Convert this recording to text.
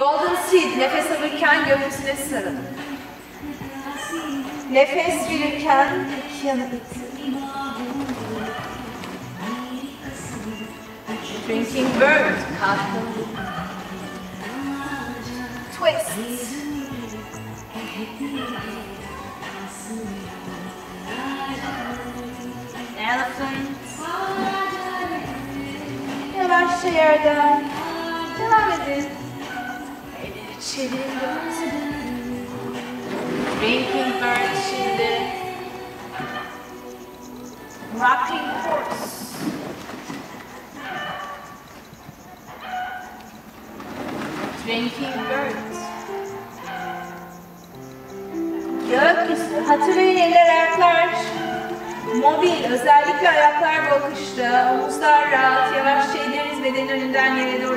Golden Seed nefes alırken göğsüne sarılın. Nefes verirken yana. Drinking Bird kalkın. Twist. Elephant. Yavaşça yerden. Devam edin. Göğsüne. Drinking Bird şimdi. Rocking Horse. Drinking Bird. Gökyüzü. Hatırlayın eller ayaklar. Mobil, özellikle ayaklar bakışta, omuzlar rahat, yavaşça elleriniz bedenin önünden yere doğru.